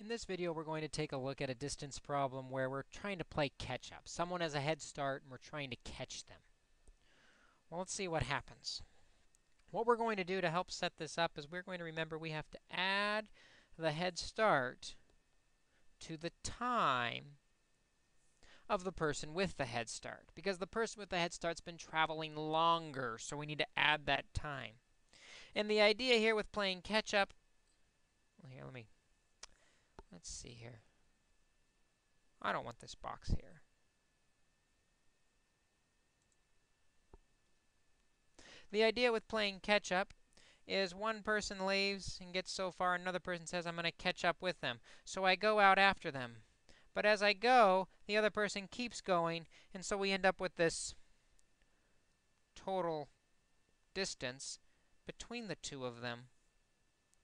In this video, we're going to take a look at a distance problem where we're trying to play catch up. Someone has a head start and we're trying to catch them. Well, let's see what happens. What we're going to do to help set this up is we're going to remember we have to add the head start to the time of the person with the head start because the person with the head start's been traveling longer, so we need to add that time. And the idea here with playing catch up, well, here, let me Let's see here. I don't want this box here. The idea with playing catch up is one person leaves and gets so far, another person says, I'm going to catch up with them. So I go out after them. But as I go, the other person keeps going, and so we end up with this total distance between the two of them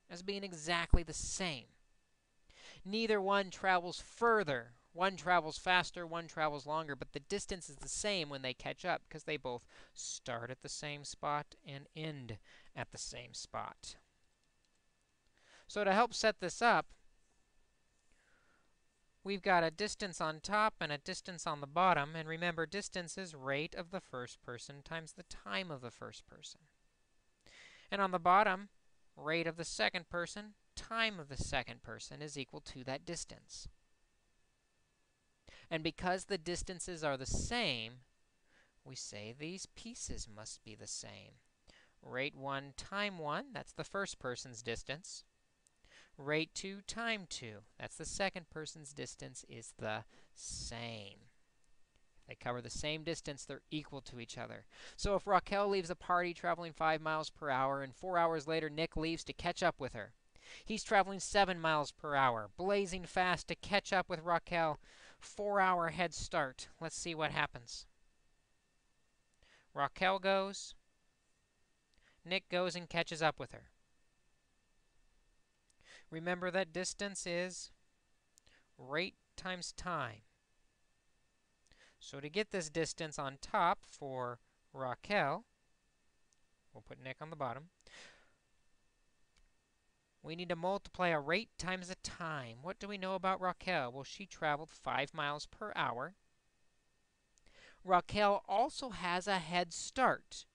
as being exactly the same neither one travels further. One travels faster, one travels longer, but the distance is the same when they catch up because they both start at the same spot and end at the same spot. So to help set this up, we've got a distance on top and a distance on the bottom. And remember, distance is rate of the first person times the time of the first person. And on the bottom, rate of the second person time of the second person is equal to that distance. And because the distances are the same, we say these pieces must be the same. Rate 1 time 1, that's the first person's distance. Rate 2 time 2, that's the second person's distance, is the same. They cover the same distance, they're equal to each other. So if Raquel leaves a party traveling 5 miles per hour, and 4 hours later Nick leaves to catch up with her, He's traveling 7 miles per hour, blazing fast to catch up with Raquel. Four-hour head start. Let's see what happens. Raquel goes. Nick goes and catches up with her. Remember that distance is rate times time. So to get this distance on top for Raquel, we'll put Nick on the bottom, we need to multiply a rate times a time. What do we know about Raquel? Well, she traveled 5 miles per hour. Raquel also has a head start.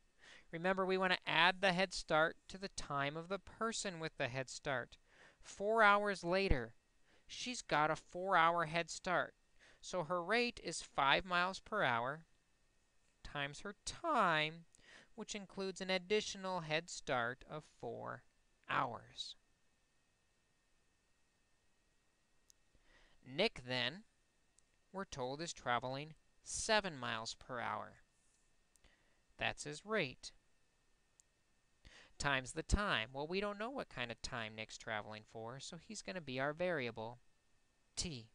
Remember, we want to add the head start to the time of the person with the head start. Four hours later, she's got a four-hour head start. So her rate is 5 miles per hour times her time, which includes an additional head start of 4 hours. Nick, then, we're told is traveling 7 miles per hour. That's his rate. Times the time. Well, we don't know what kind of time Nick's traveling for, so he's going to be our variable, t.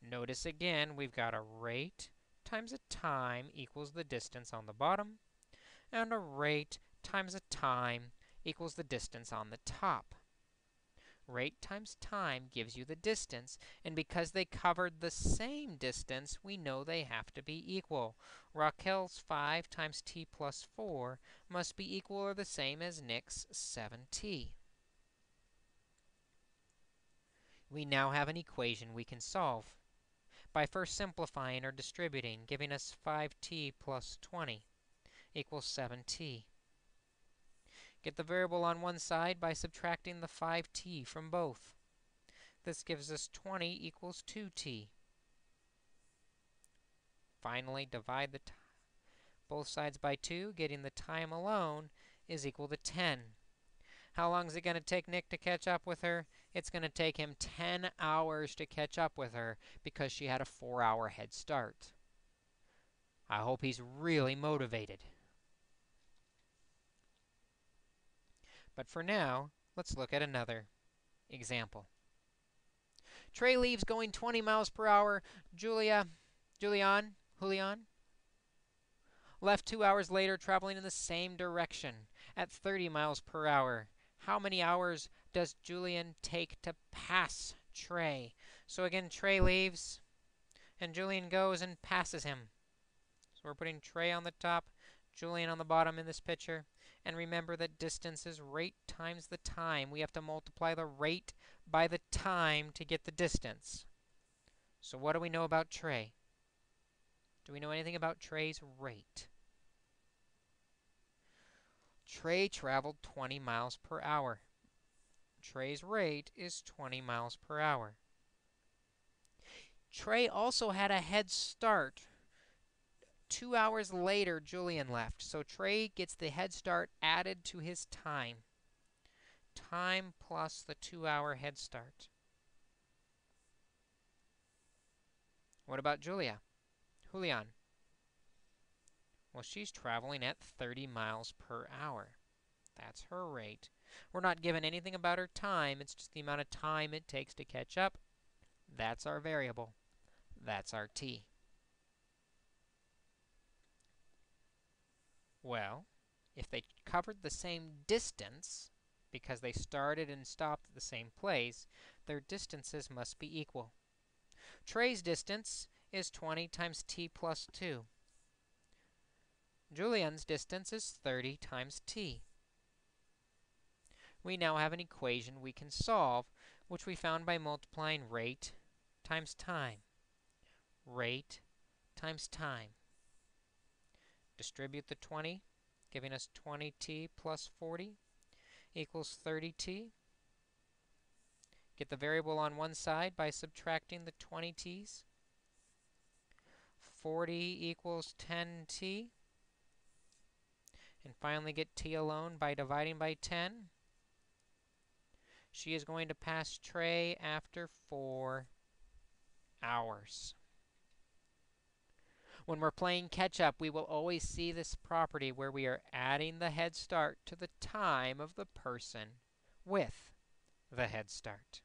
Notice again, we've got a rate times a time equals the distance on the bottom, and a rate times a time equals the distance on the top. Rate times time gives you the distance, and because they covered the same distance, we know they have to be equal. Raquel's 5 times t plus 4 must be equal or the same as Nick's 7t. We now have an equation we can solve by first simplifying or distributing, giving us 5t plus 20 equals 7t. Get the variable on one side by subtracting the 5t from both. This gives us 20 equals 2t. Finally, divide the both sides by 2, getting the time alone is equal to 10. How long is it going to take Nick to catch up with her? It's going to take him 10 hours to catch up with her because she had a 4-hour head start. I hope he's really motivated. But for now, let's look at another example. Trey leaves going 20 miles per hour. Julia, Julian, Julian, left two hours later traveling in the same direction at 30 miles per hour. How many hours does Julian take to pass Trey? So again, Trey leaves, and Julian goes and passes him. So we're putting Trey on the top, Julian on the bottom in this picture. And remember that distance is rate times the time. We have to multiply the rate by the time to get the distance. So what do we know about Trey? Do we know anything about Trey's rate? Trey traveled 20 miles per hour. Trey's rate is 20 miles per hour. Trey also had a head start. Two hours later, Julian left. So Trey gets the head start added to his time. Time plus the two-hour head start. What about Julia? Julian? Well, she's traveling at 30 miles per hour. That's her rate. We're not given anything about her time. It's just the amount of time it takes to catch up. That's our variable. That's our t. Well, if they covered the same distance, because they started and stopped at the same place, their distances must be equal. Trey's distance is 20 times t plus 2. Julian's distance is 30 times t. We now have an equation we can solve, which we found by multiplying rate times time. Rate times time. Distribute the 20, giving us 20t plus 40 equals 30t. Get the variable on one side by subtracting the 20t's. 40 equals 10t. And finally get t alone by dividing by 10. She is going to pass Trey after 4 hours. When we're playing catch up, we will always see this property where we are adding the head start to the time of the person with the head start.